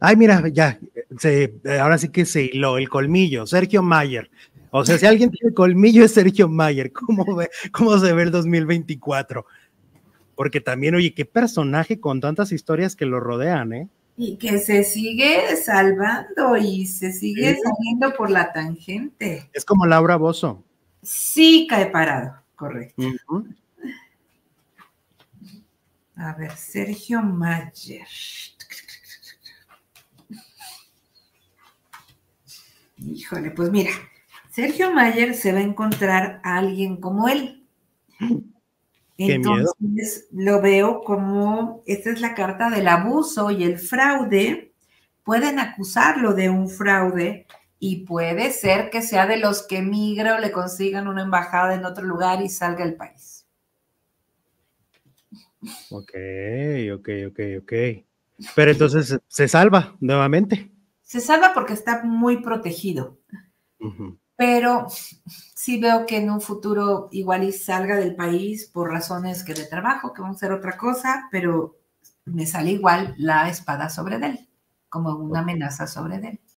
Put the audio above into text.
Ay, mira, ya, se, ahora sí que se hiló el colmillo, Sergio Mayer. O sea, si alguien tiene colmillo es Sergio Mayer. ¿Cómo, ve, ¿Cómo se ve el 2024? Porque también, oye, qué personaje con tantas historias que lo rodean, ¿eh? Y que se sigue salvando y se sigue saliendo por la tangente. Es como Laura Bozo. Sí, cae parado, correcto. A ver, Sergio Mayer. Híjole, pues mira, Sergio Mayer se va a encontrar a alguien como él. Entonces lo veo como, esta es la carta del abuso y el fraude. Pueden acusarlo de un fraude y puede ser que sea de los que migra o le consigan una embajada en otro lugar y salga del país. Ok, ok, ok, ok. Pero entonces se salva nuevamente. Se salva porque está muy protegido. Pero sí veo que en un futuro igual y salga del país por razones que de trabajo, que van a ser otra cosa, pero me sale igual la espada sobre él, como una amenaza sobre él.